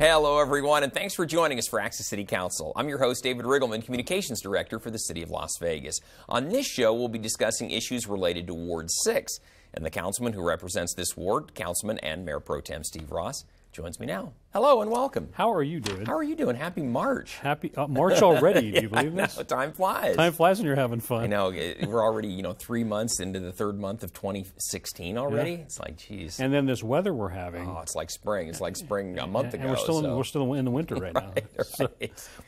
Hello, everyone, and thanks for joining us for Access City Council. I'm your host, David Riggleman, Communications Director for the City of Las Vegas. On this show, we'll be discussing issues related to Ward 6, and the councilman who represents this ward, Councilman and Mayor Pro Tem Steve Ross, joins me now. Hello and welcome. How are you doing? How are you doing? Happy March. Happy uh, March already. Do you believe this? know, time flies. Time flies when you're having fun. I know. We're already, you know, three months into the third month of 2016 already. Yeah. It's like, geez. And then this weather we're having. oh, it's like spring. It's like spring a month and ago. we're still in, we're still in the winter right, now. So-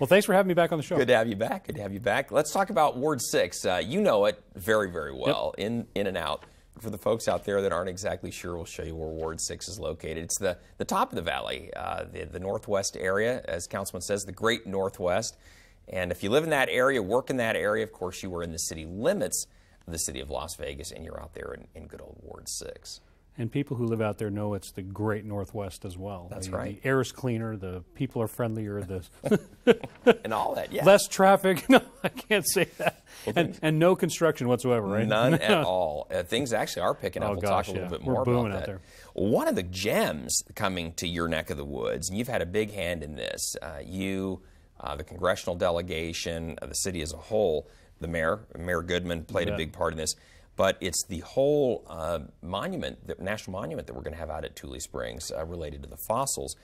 well, thanks for having me back on the show. Good to have you back. Good to have you back. Let's talk about Ward 6. Uh, you know it very, very well, in, in and out. For the folks out there that aren't exactly sure, we'll show you where Ward 6 is located. It's the, the top of the valley, uh, the, the northwest area, as Councilman says, the great northwest. And if you live in that area, work in that area, of course, you are in the city limits of the city of Las Vegas, and you're out there in, in good old Ward 6. And people who live out there know it's the great Northwest as well. That's the, right. The air is cleaner, the people are friendlier, the And all that, yeah. less traffic. No, I can't say that. and, and no construction whatsoever, right? None at all. Uh, things actually are picking up. Oh, we'll gosh, talk a little yeah. bit We're more booming about out that. there. One of the gems coming to your neck of the woods, and you've had a big hand in this. Uh, you, uh, the congressional delegation, uh, the city as a whole, the mayor, Mayor Goodman, played a big part in this. But it's the whole uh, monument, the national monument that we're going to have out at Tule Springs uh, related to the fossils.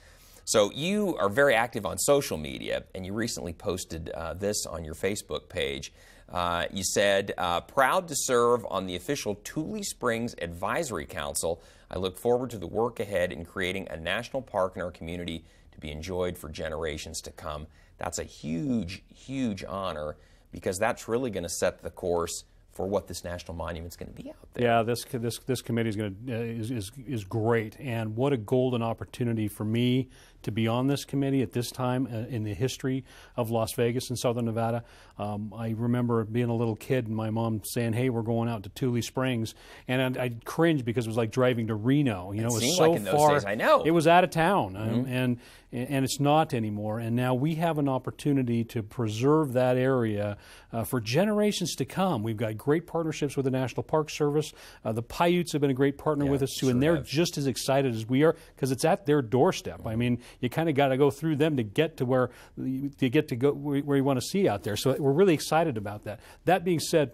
So you are very active on social media, and you recently posted uh, this on your Facebook page. Uh, you said, uh, proud to serve on the official Tule Springs Advisory Council. I look forward to the work ahead in creating a national park in our community to be enjoyed for generations to come. That's a huge, huge honor because that's really going to set the course for what this national monument is going to be out there. Yeah, this this this committee is going to uh, is, is is great, and what a golden opportunity for me to be on this committee at this time uh, in the history of Las Vegas and Southern Nevada. Um, I remember being a little kid and my mom saying, "Hey, we're going out to Tule Springs," and I'd, I'd cringe because it was like driving to Reno. You know, it, was so like in those far. days, I know. it was out of town, um, and and it's not anymore. And now we have an opportunity to preserve that area uh, for generations to come. We've got great partnerships with the National Park Service. Uh, the Paiutes have been a great partner with us too, and they're have. just as excited as we are because it's at their doorstep. I mean, you kind of got to go through them to get to where to get to go where, you want to see out there. So we're really excited about that. That being said,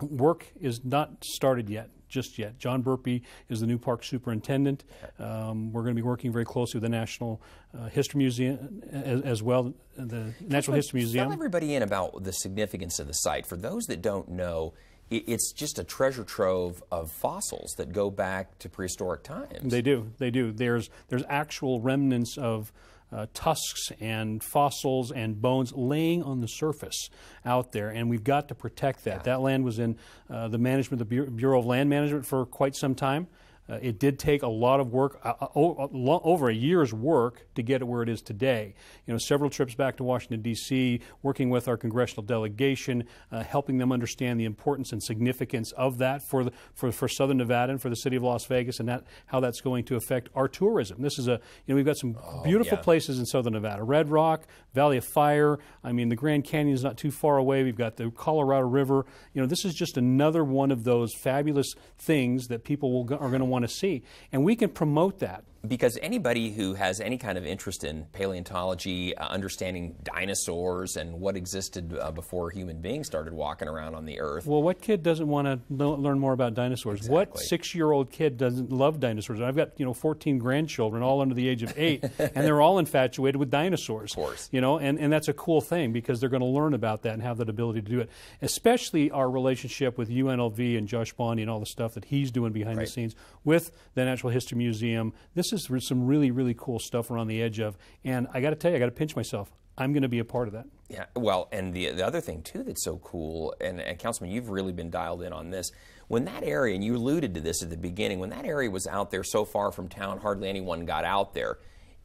work is not started yet. Just yet. John Burpee is the new park superintendent. Um, we're going to be working very closely with the National uh, History Museum as, as well, the Natural History Museum. everybody in about the significance of the site. For those that don't know, it's just a treasure trove of fossils that go back to prehistoric times. They do. They do. There's there's actual remnants of uh, tusks and fossils and bones laying on the surface out there, and we've got to protect that. That land was in uh, the management, the Bureau of Land Management, for quite some time. Uh, it did take a lot of work, uh, uh, o- lo- over a year's work, to get it where it is today. You know, several trips back to Washington D.C., working with our congressional delegation, uh, helping them understand the importance and significance of that for the, for for Southern Nevada and for the city of Las Vegas, and that how that's going to affect our tourism. This is a you know we've got some beautiful yeah. places in Southern Nevada: Red Rock, Valley of Fire. I mean, the Grand Canyon is not too far away. We've got the Colorado River. You know, this is just another one of those fabulous things that people will, are going to want to see, and we can promote that. Because anybody who has any kind of interest in paleontology, uh, understanding dinosaurs and what existed uh, before human beings started walking around on the earth, Well, what kid doesn't want to learn more about dinosaurs? What six-year-old kid doesn't love dinosaurs? I've got you know 14 grandchildren, all under the age of eight, and they're all infatuated with dinosaurs. Of course. you know, and, and that's a cool thing because they're going to learn about that and have that ability to do it. Especially our relationship with UNLV and Josh Bonde and all the stuff that he's doing behind the scenes with the Natural History Museum. This is re- some really really cool stuff we're on the edge of, and I got to tell you, I got to pinch myself. I'm going to be a part of that. Yeah, well, and the the other thing too that's so cool, and, and Councilman, you've really been dialed in on this. When that area, and you alluded to this at the beginning, when that area was out there so far from town, hardly anyone got out there.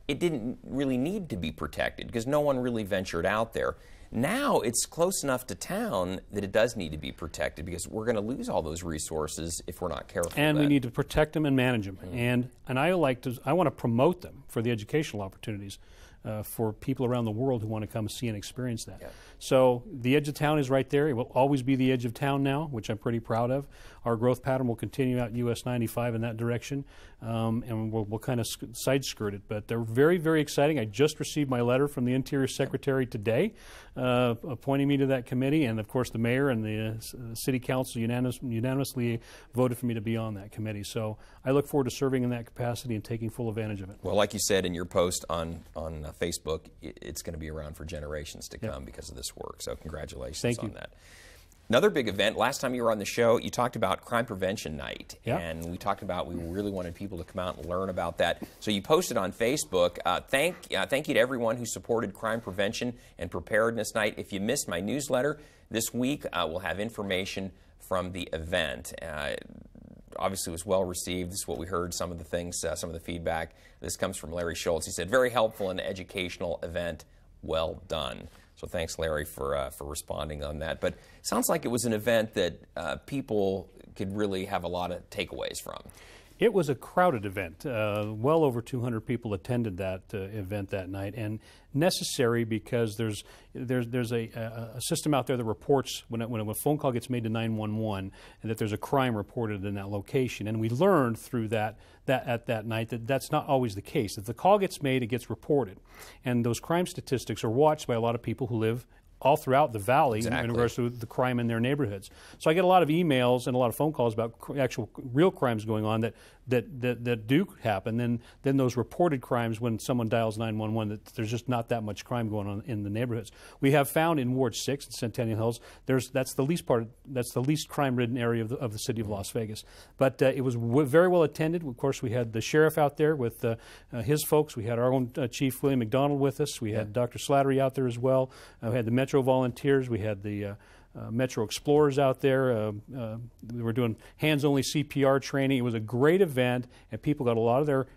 It didn't really need to be protected because no one really ventured out there. Now it's close enough to town that it does need to be protected because we're going to lose all those resources if we're not careful. and we need to protect them and manage them. And and I like to I want to promote them for the educational opportunities. uh, for people around the world who want to come see and experience that. Yeah. So the edge of town is right there. It will always be the edge of town now, which I'm pretty proud of. Our growth pattern will continue out US 95 in that direction, um, and we'll, we'll kind of side skirt it. But they're very, very exciting. I just received my letter from the Interior Secretary today, uh, appointing me to that committee, and of course the mayor and the uh, city council unanimous, unanimously voted for me to be on that committee. So I look forward to serving in that capacity and taking full advantage of it. Well, like you said in your post on on uh, Facebook, it's going to be around for generations to come because of this work. So congratulations Thank on you. that. Another big event, last time you were on the show, you talked about Crime Prevention Night. Yeah. And we talked about we really wanted people to come out and learn about that. So you posted on Facebook. Uh, thank, uh, thank you to everyone who supported Crime Prevention and Preparedness Night. If you missed my newsletter, this week uh, we'll have information from the event. Uh, obviously it was well received. This is what we heard, some of the things, uh, some of the feedback. This comes from Larry Schultz. He said, very helpful and educational event. Well done. So thanks, Larry, for, uh, for responding on that. But sounds like it was an event that uh, people could really have a lot of takeaways from. It was a crowded event. Uh, well over 200 people attended that uh, event that night, and necessary because there's there's there's a, a, system out there that reports when, when a phone call gets made to 911 and that there's a crime reported in that location. And we learned through that that at that night that that's not always the case. If the call gets made, it gets reported, and those crime statistics are watched by a lot of people who live all throughout the valley exactly. in regards to the crime in their neighborhoods. So I get a lot of emails and a lot of phone calls about actual real crimes going on that that, that, that do happen. Then then those reported crimes when someone dials 911 that there's just not that much crime going on in the neighborhoods. We have found in Ward 6 in Centennial Hills there's that's the least part that's the least crime-ridden area of the, of the city of Las Vegas. But uh, it was w- very well attended. Of course, we had the sheriff out there with uh, uh, his folks. We had our own uh, chief William McDonald with us. We had yeah. Dr. Slattery out there as well. Uh, we had the Metro volunteers. We had the uh, Metro Explorers out there. Uh, uh, we were doing hands only CPR training. It was a great event, and people got a lot of their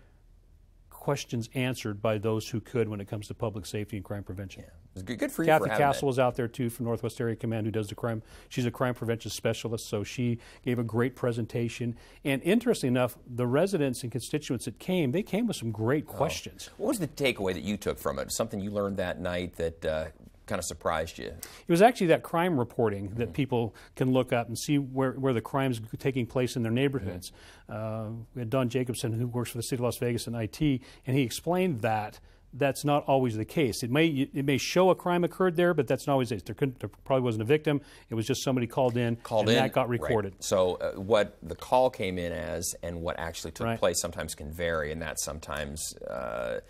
questions answered by those who could when it comes to public safety and crime prevention. Yeah. Good, good for you. Kathy for Castle was out there too from Northwest Area Command, who does the crime. She's a crime prevention specialist, so she gave a great presentation. And interestingly enough, the residents and constituents that came, they came with some great oh. questions. What was the takeaway that you took from it? Something you learned that night that uh, kind of surprised you? It was actually that crime reporting that mm-hmm. people can look up and see where, where the crimes taking place in their neighborhoods. Mm-hmm. Uh, we had Don Jacobson, who works for the city of Las Vegas in IT, and he explained that that's not always the case. It may it may show a crime occurred there, but that's not always the case. There, there probably wasn't a victim. It was just somebody called in, called and in, that got recorded. Right. So uh, what the call came in as and what actually took right. place sometimes can vary, and that sometimes. Uh,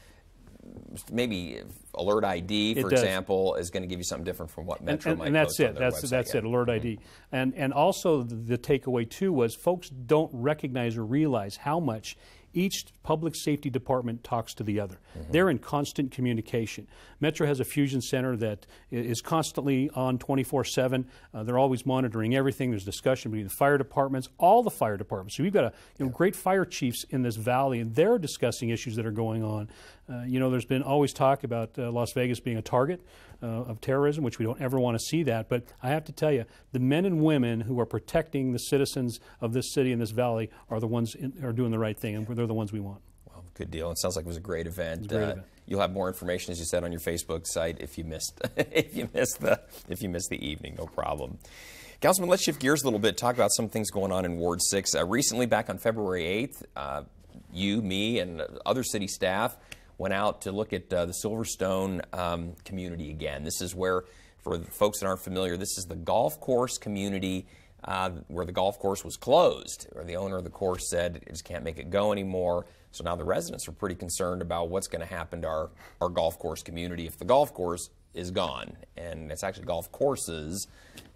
maybe alert ID, for example, is going to give you something different from what Metro and, might and that's it. That's website. that's yeah. it. Alert ID, mm-hmm. and and also the, the takeaway too was folks don't recognize or realize how much each public safety department talks to the other. Mm-hmm. They're in constant communication. Metro has a fusion center that is constantly on 24 uh, 7. They're always monitoring everything. There's discussion between the fire departments, all the fire departments. So we've got a, you know, great fire chiefs in this valley, and they're discussing issues that are going on. Uh, you know, there's been always talk about uh, Las Vegas being a target uh, of terrorism, which we don't ever want to see that. But I have to tell you, the men and women who are protecting the citizens of this city and this valley are the ones in, are doing the right thing, and they're the ones we want. Well, good deal. It sounds like it was a great event. A great event. You'll have more information, as you said, on your Facebook site if you missed if you missed the if you missed the evening. No problem. Councilman, let's shift gears a little bit. Talk about some things going on in Ward Six. Uh, recently, back on February eighth, uh, you, me, and other city staff went out to look at uh, the Silverstone um, community again. This is where, for the folks that aren't familiar, this is the golf course community uh, where the golf course was closed, or the owner of the course said it just can't make it go anymore. So now the residents are pretty concerned about what's going to happen to our, our golf course community if the golf course is gone. And it's actually golf courses.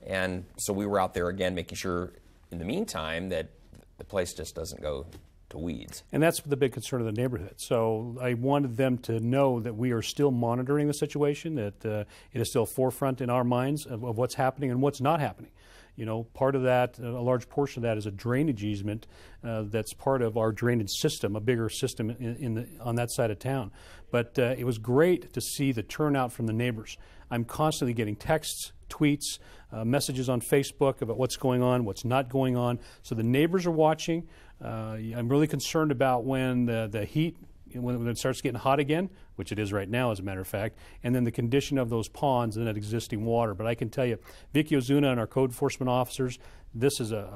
And so we were out there again making sure in the meantime that the place just doesn't go to weeds. And that's the big concern of the neighborhood. So I wanted them to know that we are still monitoring the situation, that uh, it is still forefront in our minds of, of, what's happening and what's not happening. You know, part of that, a large portion of that is a drainage easement uh, that's part of our drainage system, a bigger system in, in the, on that side of town. But uh, it was great to see the turnout from the neighbors. I'm constantly getting texts, tweets, uh, messages on Facebook about what's going on, what's not going on. So the neighbors are watching. Uh, I'm really concerned about when the, the heat when it starts getting hot again, which it is right now, as a matter of fact, and then the condition of those ponds and that existing water. But I can tell you, Vicky Ozuna and our code enforcement officers, this is a,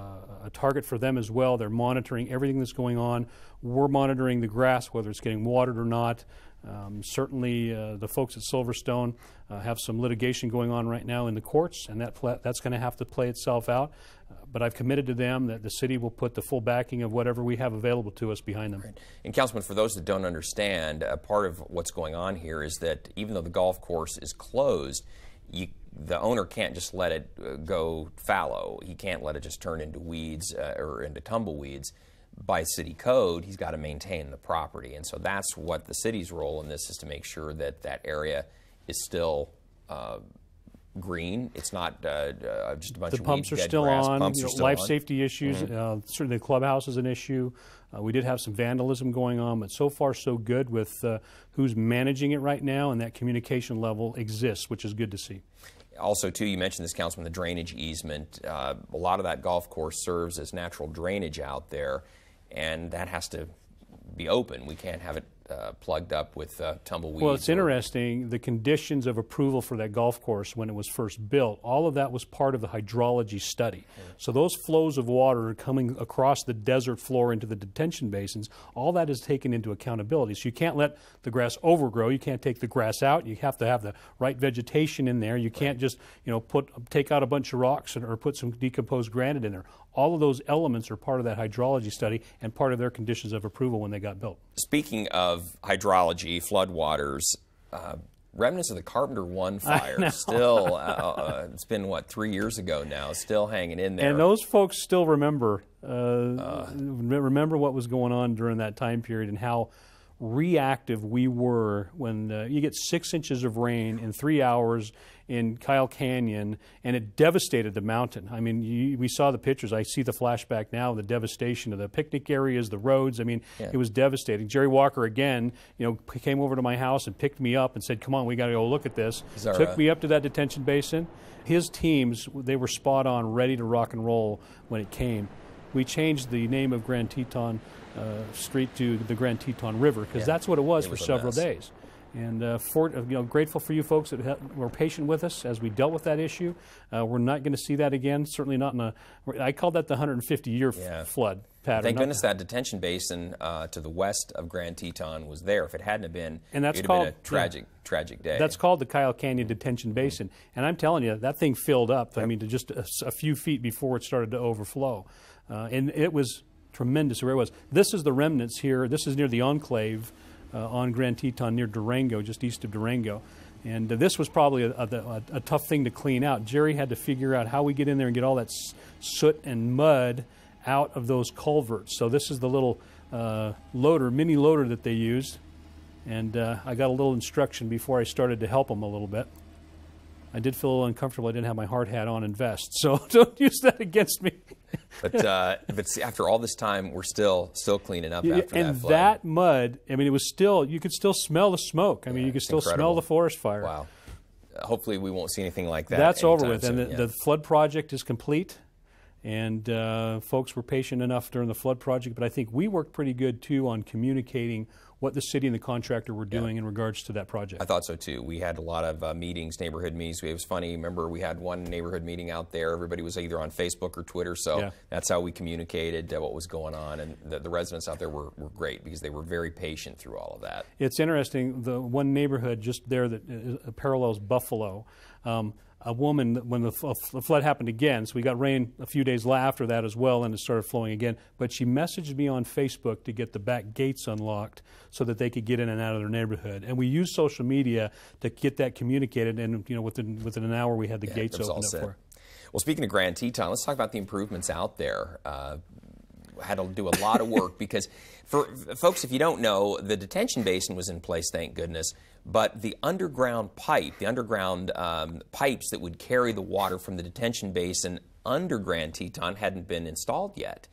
a, target for them as well. They're monitoring everything that's going on. We're monitoring the grass, whether it's getting watered or not. Um, certainly, uh, the folks at Silverstone uh, have some litigation going on right now in the courts, and that pl- that's going to have to play itself out. Uh, but I've committed to them that the city will put the full backing of whatever we have available to us behind them. Right. And, Councilman, for those that don't understand, part of what's going on here is that even though the golf course is closed, you, the owner can't just let it uh, go fallow. He can't let it just turn into weeds uh, or into tumbleweeds by city code, he's got to maintain the property. And so that's what the city's role in this is to make sure that that area is still uh, green. It's not uh, uh, just a bunch the of pumps weeds, are still grass. on. Pumps you are still life on. safety issues. Mm-hmm. Uh, certainly, the clubhouse is an issue. Uh, we did have some vandalism going on, but so far so good with uh, who's managing it right now, and that communication level exists, which is good to see. Also, too, you mentioned this, Councilman, the drainage easement. Uh, a lot of that golf course serves as natural drainage out there and that has to be open. We can't have it uh, plugged up with uh, tumbleweeds. Well, it's interesting. The conditions of approval for that golf course when it was first built, all of that was part of the hydrology study. So those flows of water coming across the desert floor into the detention basins, all that is taken into accountability. So you can't let the grass overgrow. You can't take the grass out. You have to have the right vegetation in there. You can't just you know put take out a bunch of rocks and, or put some decomposed granite in there. All of those elements are part of that hydrology study and part of their conditions of approval when they got built. Speaking of hydrology, floodwaters, uh, remnants of the Carpenter One fire still, uh, uh, it's been what, three years ago now, still hanging in there. And those folks still remember, uh, remember what was going on during that time period and how reactive we were when uh, you get six inches of rain in three hours in Kyle Canyon, and it devastated the mountain. I mean, you, we saw the pictures. I see the flashback now, the devastation of the picnic areas, the roads. I mean, yeah. it was devastating. Jerry Walker again, you know, came over to my house and picked me up and said, "Come on, we got to go look at this." Took me up to that detention basin. His teams, they were spot on, ready to rock and roll when it came. We changed the name of Grand Teton Street to the Grand Teton River because yeah. that's what it was it for was several days. And uh, for, you know, grateful for you folks that were patient with us as we dealt with that issue. Uh, we're not going to see that again. Certainly not in a. I call that the 150 year yeah. flood pattern. Thank goodness that detention basin uh, to the west of Grand Teton was there. If it hadn't been, and that's called have been a tragic, yeah, tragic day. That's called the Kyle Canyon Detention Basin. And I'm telling you, that thing filled up. Yep. I mean, to just a, a, few feet before it started to overflow, uh, and it was tremendous where it was. This is the remnants here. This is near the enclave uh, on Grand Teton near Durango, just east of Durango. And uh, this was probably a, a, a, tough thing to clean out. Jerry had to figure out how we get in there and get all that soot and mud out of those culverts. So this is the little uh, loader, mini loader that they used. And uh, I got a little instruction before I started to help them a little bit. I did feel a little uncomfortable. I didn't have my hard hat on and vest, so don't use that against me. but uh, but see, after all this time, we're still still cleaning up yeah, after and that. And that mud, I mean, it was still you could still smell the smoke. I yeah, mean, you could still incredible. smell the forest fire. Wow. Hopefully, we won't see anything like that. That's over with, soon. and the, yeah. the, flood project is complete. And uh, folks were patient enough during the flood project, but I think we worked pretty good too on communicating what the city and the contractor were doing yeah. in regards to that project. I thought so too. We had a lot of uh, meetings, neighborhood meetings. It was funny. Remember, we had one neighborhood meeting out there. Everybody was either on Facebook or Twitter, so yeah. that's how we communicated uh, what was going on. And the, the residents out there were, were, great because they were very patient through all of that. It's interesting. The one neighborhood just there that uh, parallels Buffalo. Um, a woman when the, the, flood happened again. So we got rain a few days after that as well, and it started flowing again. But she messaged me on Facebook to get the back gates unlocked so that they could get in and out of their neighborhood. And we used social media to get that communicated. And you know, within within an hour, we had the yeah, gates open up for. Her. Well, speaking of Grand Teton, let's talk about the improvements out there. Uh, had to do a lot of work because, for folks, if you don't know, the detention basin was in place, thank goodness, but the underground pipe, the underground um, pipes that would carry the water from the detention basin under Grand Teton hadn't been installed yet.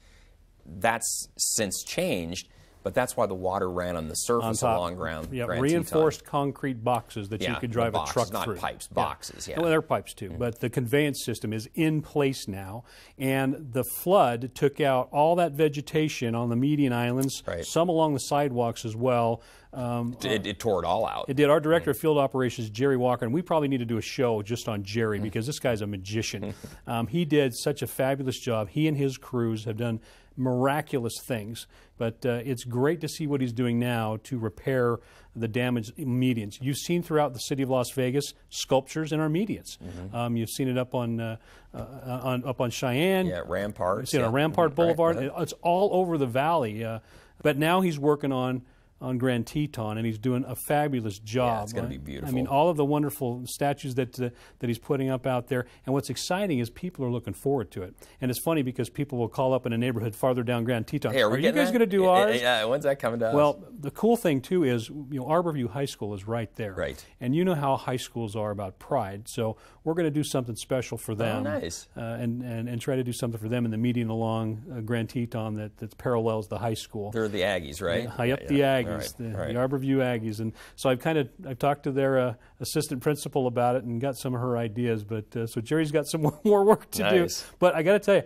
That's since changed, but that's why the water ran on the surface top. along ground. Yeah, reinforced concrete boxes that Yeah, you could drive a truck not through. Not pipes, boxes, yeah. Mm-hmm. Well, they're pipes too, but the conveyance system is in place now, and the flood took out all that vegetation on the median islands, Right. some along the sidewalks as well. Um. It, it tore it all out. it did. Our director of field operations, Jerry Walker, and we probably need to do a show just on Jerry Mm. because this guy's a magician. um, he did such a fabulous job. He and his crews have done miraculous things. But uh, it's great to see what he's doing now to repair the damaged medians. You've seen throughout the city of Las Vegas sculptures in our medians. Mm-hmm. Um, you've seen it up on, uh, uh, on up on Cheyenne. yeah, ramparts. See it yeah. on Rampart Boulevard. right. It's all over the valley. Uh, but now he's working on on Grand Teton, and he's doing a fabulous job. it's gonna I- be I mean, all of the wonderful statues that uh, that he's putting up out there. And what's exciting is people are looking forward to it. And it's funny because people will call up in a neighborhood farther down Grand Teton. Hey, are, we you guys going to do Yeah, ours? Yeah, when's that coming down? Well, the cool thing too is, you know, Arbor View High School is right there. Right. And you know how high schools are about pride, so we're going to do something special for them. Oh, nice. Uh, and, and and try to do something for them in the median along uh, Grand Teton that, that parallels the high school. they're the Aggies, right? High up Yeah, the yeah. Aggies, right, the, right. the Arbor View Aggies, and so I've kind of I've talked to their uh, assistant principal about it and got some of her ideas. But uh, so Jerry's got some more work to Nice. do. But I got to tell you,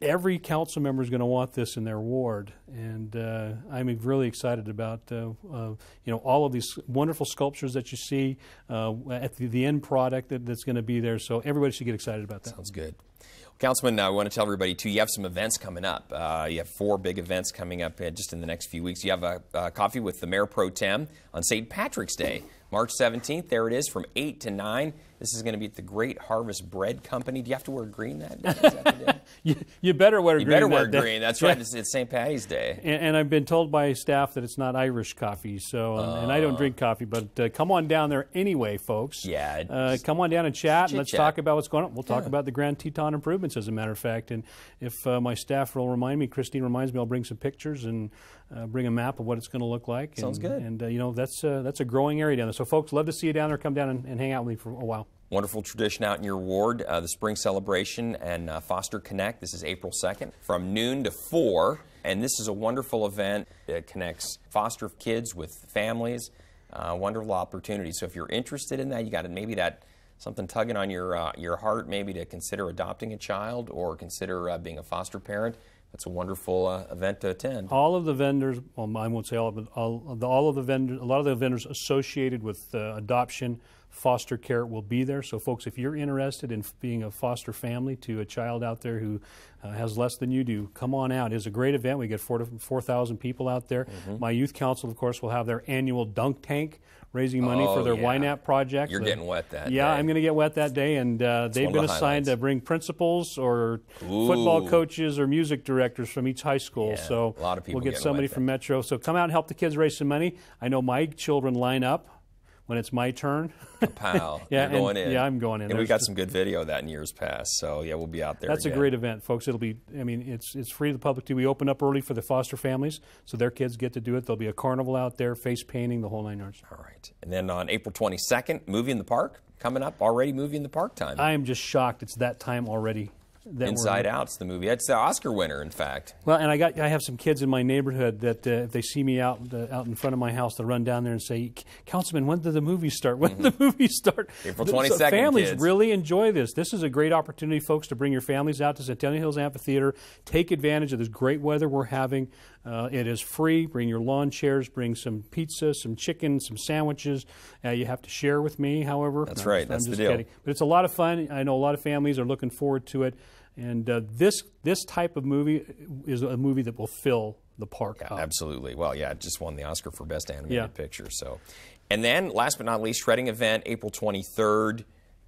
every council member is going to want this in their ward, and uh, I'm really excited about uh, uh, you know all of these wonderful sculptures that you see uh, at the, the end product that, that's going to be there. So everybody should get excited about that. Sounds good. Councilman, I want to tell everybody too. You have some events coming up. Uh, you have four big events coming up uh, just in the next few weeks. You have a, a coffee with the Mayor Pro Tem on St. Patrick's Day, March 17th. There it is, from eight to nine. This is going to be at the Great Harvest Bread Company. Do you have to wear green that day? That? You, you better wear You green. You better wear that green. That's right. It's, it's St. Patty's Day. And, and I've been told by staff that it's not Irish coffee. So, and, and I don't drink coffee, but uh, come on down there anyway, folks. Yeah, Uh, come on down and chat, and let's talk about what's going on. We'll talk about the Grand Teton improvements, as a matter of fact. And if uh, my staff will remind me, Christine reminds me, I'll bring some pictures and uh, bring a map of what it's going to look like. Sounds and, good. And uh, you know that's uh, that's a growing area down there. So, folks, love to see you down there. Come down and, and hang out with me for a while. Wonderful tradition out in your ward, uh, the spring celebration and uh, Foster Connect. This is April 2nd from noon to 4. And this is a wonderful event that connects foster kids with families. Uh, wonderful opportunity. So if you're interested in that, you got maybe that something tugging on your, uh, your heart, maybe to consider adopting a child or consider uh, being a foster parent. That's a wonderful uh, event to attend. all of the vendors, well, I won't say all of it, all all of the vendors, a lot of the vendors associated with adoption, foster care will be there. So, folks, if you're interested in being a foster family to a child out there who uh, has less than you do, come on out. It's a great event. We get four to 4,000 people out there. Mm-hmm. My youth council, of course, will have their annual dunk tank. Raising money Oh, for their yeah. YNAP project. You're The- getting wet that Yeah, day. I'm going to get wet that day, and uh, they've been the assigned to bring principals or football coaches or music directors from each high school. Yeah, so a lot of people we'll get somebody from Metro. So come out and help the kids raise some money. I know my children line up when it's my turn. Pal, Yeah, you're going and- in. yeah, I'm going in. And we got some good video of that in years past. So yeah, we'll be out there. That's a great event, folks. It'll be. I mean, it's it's free to the public too. We open up early for the foster families, so their kids get to do it. There'll be a carnival out there, face painting, the whole nine yards. All right. And then on April 22nd, movie in the park coming up already. Movie in the park time. I am just shocked. It's that time already. Inside Out's the movie. It's the Oscar winner, in fact. Well, and I got I have some kids in my neighborhood that uh, if they see me out uh, out in front of my house, they'll run down there and say, "Councilman, when did the movie start? When did the movie start?" Mm-hmm. April So 22nd, families kids. really enjoy this. This is a great opportunity, folks, to bring your families out to Centennial Hills Amphitheater. Take advantage of this great weather we're having. Uh, it is free. Bring your lawn chairs. Bring some pizza, some chicken, some sandwiches. Uh, you have to share with me, however. That's No, right. I'm That's the deal. kidding. But it's a lot of fun. I know a lot of families are looking forward to it. And uh, this this type of movie is a movie that will fill the park up. Absolutely. Well, yeah, it just won the Oscar for Best Animated Yeah. Picture. So, and then last but not least, shredding event April 23rd.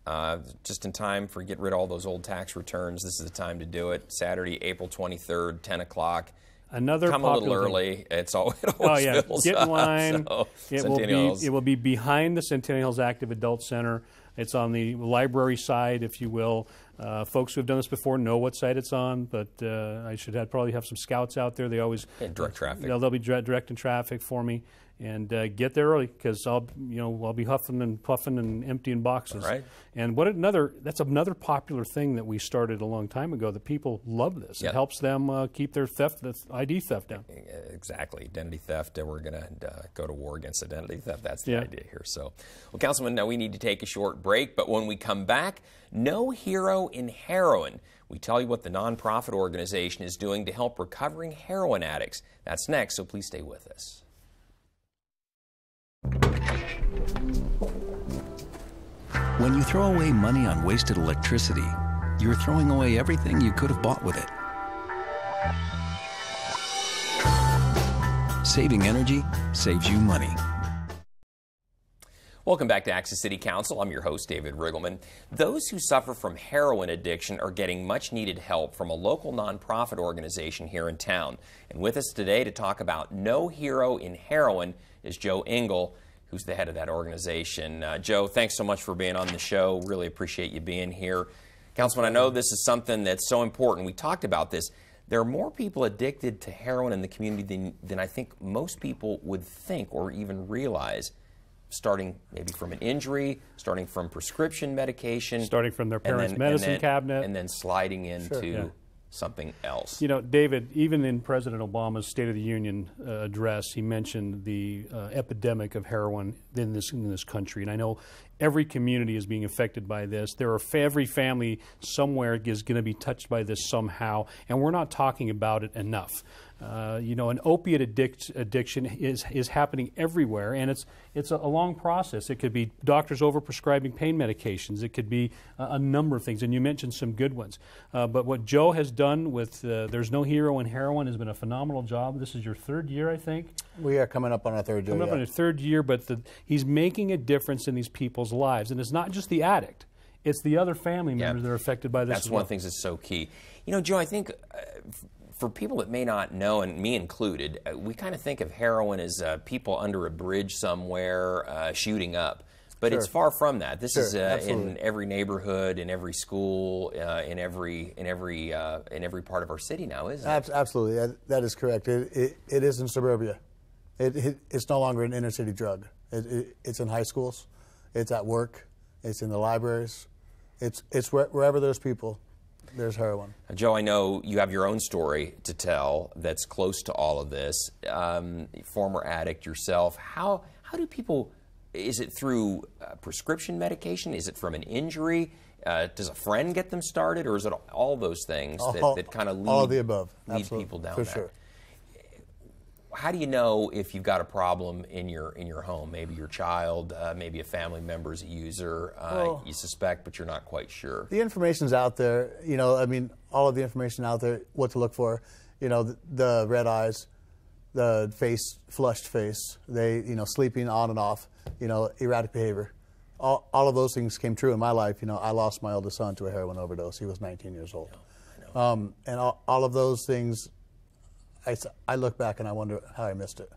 Uh, just in time for get rid of all those old tax returns. This is the time to do it. Saturday, April 23rd, 10 o'clock. Another Come a little popular thing. early. It's all, it Oh yeah, fills get in up. line. So, it will be it will be behind the Centennial Hills Active Adult Center. It's on the library side, if you will. Uh, folks who have done this before know what side it's on, but uh, I should have, probably have some scouts out there. They always Yeah, direct traffic. They'll, they'll be dire- directing traffic for me, and uh, get there early because I'll you know I'll be huffing and puffing and emptying boxes. Right. And what another that's another popular thing that we started a long time ago that people love this. Yep. It helps them uh, keep their theft the ID theft down. Exactly. Identity theft. Uh, we're going to uh, go to war against identity theft. That's the Yeah. idea here. So, well, Councilman, now we need to take a short break, but when we come back, no hero in heroin. We tell you what the nonprofit organization is doing to help recovering heroin addicts. That's next, so please stay with us. When you throw away money on wasted electricity, you're throwing away everything you could have bought with it. Saving energy saves you money. Welcome back to Access City Council. I'm your host, David Riggleman. Those who suffer from heroin addiction are getting much needed help from a local nonprofit organization here in town. And with us today to talk about No Hero in Heroin is Joe Engle, who's the head of that organization. Uh, Joe, thanks so much for being on the show. Really appreciate you being here. Councilman, I know this is something that's so important. We talked about this. There are more people addicted to heroin in the community than, than I think most people would think or even realize starting maybe from an injury, starting from prescription medication, Starting from their parents' then- medicine and then- cabinet. and then sliding into yeah. Something else. You know, David, even in President Obama's State of the Union uh, address, he mentioned the uh, epidemic of heroin in this in this country, and I know every community is being affected by this. There are every family somewhere is going to be touched by this somehow, and we're not talking about it enough. Uh, you know, an opiate addict, addiction is is happening everywhere, and it's it's a, a long process. It could be doctors overprescribing pain medications. It could be a, a number of things, and you mentioned some good ones. Uh, but what Joe has done with uh, "There's No Hero in Heroin" has been a phenomenal job. This is your third year, I think. We are coming up on our third year. Coming up yeah. on his third year, but the, he's making a difference in these people's lives, and it's not just the addict; it's the other family Yeah. members that are affected by this. That's as one well. of the things that's so key. You know, Joe, I think uh, f- for people that may not know, and me included, uh, we kind of think of heroin as uh, people under a bridge somewhere uh, shooting up. But it's far from that. This Sure, is uh, in every neighborhood, in every school, uh, in every in every uh, in every part of our city now, isn't it? Absolutely, that, that is correct. It, it, it is in suburbia. It, it, it's no longer an inner city drug. It, it, it's in high schools. It's at work. It's in the libraries. It's it's wherever there's people, there's heroin. Joe, I know you have your own story to tell that's close to all of this. Um, former addict yourself. How how do people? Is it through uh, prescription medication? Is it from an injury? Uh, does a friend get them started, or is it all those things that, that kind of lead all of the above. lead Absolutely, people down for that? sure. How do you know if you've got a problem in your in your home? Maybe your child, uh, maybe a family member's a user. Uh, Well- you suspect, but you're not quite sure. The information's out there. You know, I mean, all of the information out there. What to look for. You know, the, the red eyes, the face, flushed face. They, you know, sleeping on and off. You know, erratic behavior. All, all of those things came true in my life. You know, I lost my oldest son to a heroin overdose. He was 19 years old. Um, and all, all of those things, I, I look back and I wonder how I missed it.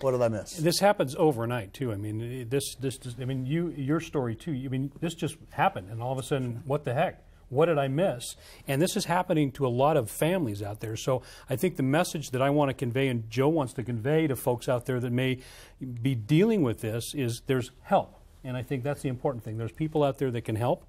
What did I miss? This happens overnight too. I mean, this, this- I mean, you, your story too. I mean, this just happened, and all of a sudden, what the heck? What did I miss? And this is happening to a lot of families out there. So I think the message that I want to convey, and Joe wants to convey to folks out there that may be dealing with this, is there's help, and I think that's the important thing. There's people out there that can help.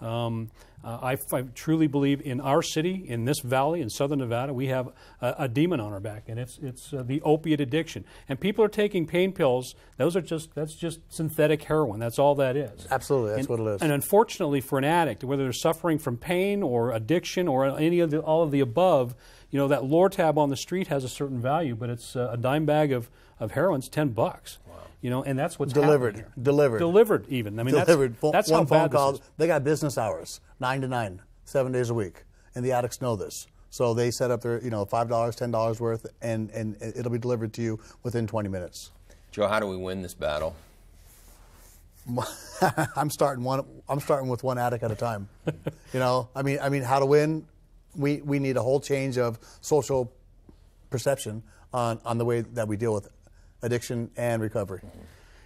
Um, uh, I, I truly believe in our city, in this valley, in southern Nevada, we have a, a demon on our back, and it's it's uh, the opiate addiction. And people are taking pain pills. Those are just that's just synthetic heroin. That's all that is. Absolutely, that's And- what it is. And unfortunately, for an addict, whether they're suffering from pain or addiction or any of the all of the above, you know that Lortab on the street has a certain value, but it's uh, a dime bag of of heroin's ten bucks. You know, and that's what's Delivered. here. Delivered. delivered. Even I mean, delivered. That's, that's one how phone bad call. They got business hours, nine to nine, seven days a week, and the addicts know this. So they set up their, you know, five dollars, ten dollars worth, and and it'll be delivered to you within 20 minutes. Joe, how do we win this battle? I'm starting one. I'm starting with one addict at a time. you know, I mean, I mean, how to win? We we need a whole change of social perception on on the way that we deal with addiction and recovery.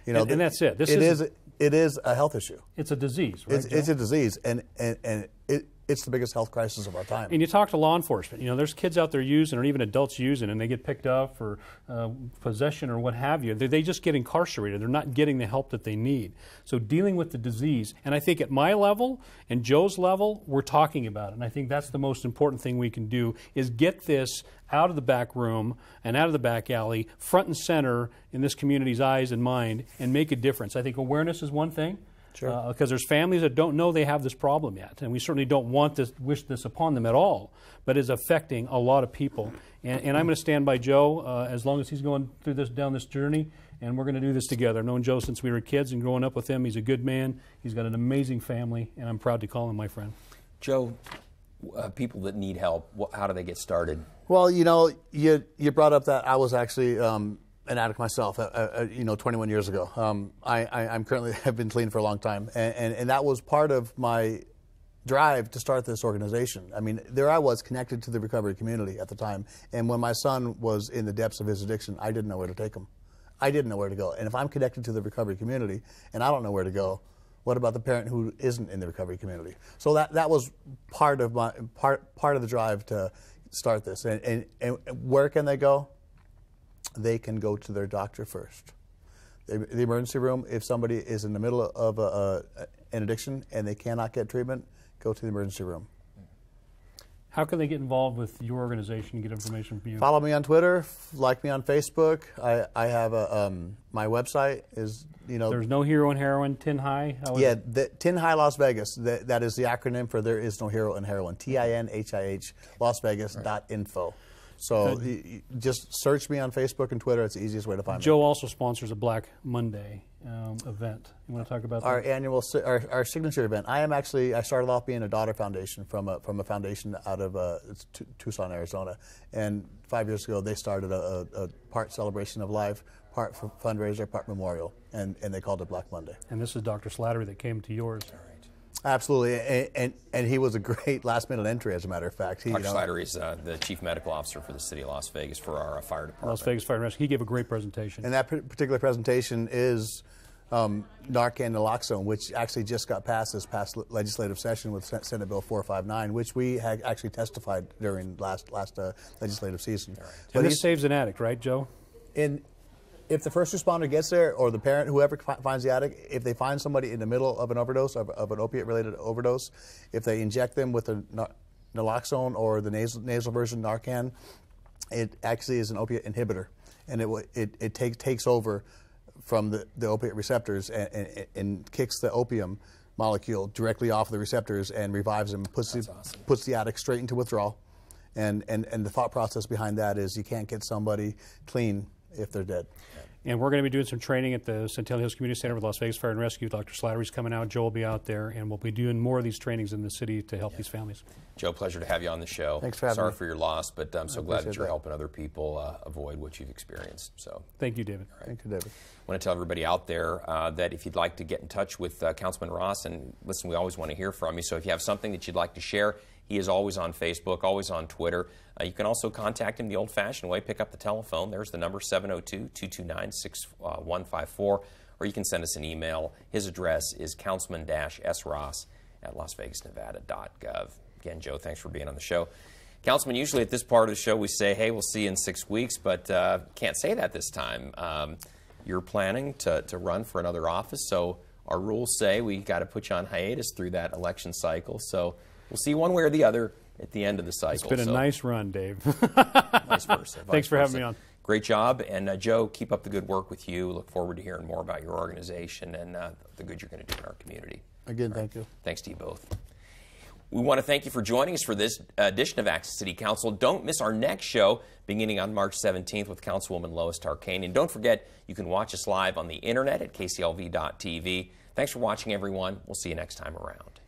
You know, And- and that's it. This it is- is it is a health issue. It's a disease, right? It's, it's a disease, and and, and it, it's the biggest health crisis of our time. And you talk to law enforcement. You know, there's kids out there using, or even adults using, and they get picked up for uh, possession or what have you. They, they just get incarcerated. They're not getting the help that they need. So dealing with the disease, and I think at my level and Joe's level, we're talking about it. And I think that's the most important thing we can do is get this out of the back room and out of the back alley, front and center in this community's eyes and mind, and make a difference. I think awareness is one thing. Sure. Because there's families that don't know they have this problem yet, and we certainly don't want this, wish this upon them at all. But it's affecting a lot of people, and, and I'm going to stand by Joe uh, as long as he's going through this down this journey, and we're going to do this together. I've known Joe since we were kids, and growing up with him, he's a good man. He's got an amazing family, and I'm proud to call him my friend. Joe, uh, people that need help, wh- how do they get started? Well, you know, you you brought up that I was actually um, an addict myself. Uh, uh, you know, 21 years ago. Um, I, I am currently have been clean for a long time, and, and and that was part of my drive to start this organization. I mean, there I was connected to the recovery community at the time, and when my son was in the depths of his addiction, I didn't know where to take him. I didn't know where to go. And if I'm connected to the recovery community and I don't know where to go, what about the parent who isn't in the recovery community? So that, that was part of my part part of the drive to start this. And, and, and where can they go? They can go to their doctor first. The, the emergency room, if somebody is in the middle of a, a, an addiction and they cannot get treatment, go to the emergency room. How can they get involved with your organization and get information from you? Follow me on Twitter, like me on Facebook. I, I have a um, my website is you know There's no hero in heroin, tin high. Yeah the, Tin High Las Vegas. That, that is the acronym for There Is No Hero in Heroin. T I N H I H Las Vegas dot info. So y- just search me on Facebook and Twitter. It's the easiest way to find me. Joe also sponsors a Black Monday um, event. You want to talk about our that? annual our, our signature event. I am actually I started off being a daughter foundation from a from a foundation out of uh, Tucson, Arizona, and five years ago they started a, a, a part celebration of life, part fundraiser, part memorial, and, and they called it Black Monday. And this is Dr. Slattery that came to yours. Absolutely, and, and and he was a great last minute entry, as a matter of fact. He, Dr. you know, Slattery is uh, the chief medical officer for the city of Las Vegas for our uh, fire department. Las Vegas Fire and Rescue. He gave a great presentation. And that par- particular presentation is um, Narcan naloxone, which actually just got passed this past le- legislative session with Senate Bill 459, which we had actually testified during last last uh, legislative season. and this saves an addict, right, Joe? in if the first responder gets there or the parent whoever fi- finds the addict if they find somebody in the middle of an overdose of, of an opiate related overdose if they inject them with a naloxone or the nasal, nasal version narcan it actually is an opiate inhibitor. And it it, it takes takes over from the, the opiate receptors and, and, and kicks the opium molecule directly off the receptors and revives them puts the, puts the addict straight into withdrawal. And, and, and the thought process behind that is you can't get somebody clean if they're dead. And we're going to be doing some training at the Centennial Hills Community Center with Las Vegas Fire and Rescue. Dr. Slattery's coming out. Joe will be out there, and we'll be doing more of these trainings in the city to help these families. Joe, pleasure to have you on the show. Thanks for having Sorry me. for your loss, but I'm so glad that you're that. helping other people uh, avoid what you've experienced. So Thank you, David. Thank you, David. I want to tell everybody out there uh, that if you'd like to get in touch with uh, Councilman Ross, and listen, we always want to hear from you. So if you have something that you'd like to share, he is always on Facebook, always on Twitter. Uh, you can also contact him the old fashioned way. Pick up the telephone. There's the number 702 229 6154. Or you can send us an email. His address is councilman sross at lasvegasnevada.gov. Again, Joe, thanks for being on the show. Councilman, usually at this part of the show we say, hey, we'll see you in six weeks, but uh, can't say that this time. Um, you're planning to, to run for another office, so our rules say we got to put you on hiatus through that election cycle. So we'll see one way or the other at the end of the cycle. It's been a So nice run, Dave. vice versa. Thanks vice for having versa. me on. Great job. And uh, Joe, keep up the good work with you. Look forward to hearing more about your organization and uh, the good you're going to do in our community. Again, thank you. Thanks to you both. We want to thank you for joining us for this edition of Access City Council. Don't miss our next show beginning on March 17th with Councilwoman Lois Tarkanian. And don't forget, you can watch us live on the internet at kclv.tv. Thanks for watching, everyone. We'll see you next time around.